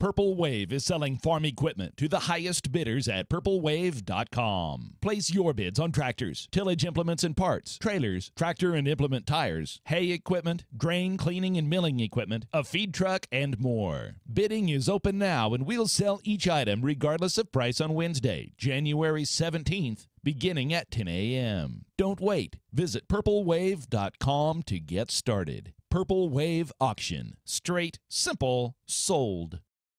Purple Wave is selling farm equipment to the highest bidders at purplewave.com. Place your bids on tractors, tillage implements and parts, trailers, tractor and implement tires, hay equipment, grain cleaning and milling equipment, a feed truck, and more. Bidding is open now and we'll sell each item regardless of price on Wednesday, January 17th, beginning at 10 a.m. Don't wait. Visit purplewave.com to get started. Purple Wave Auction. Straight, simple, sold.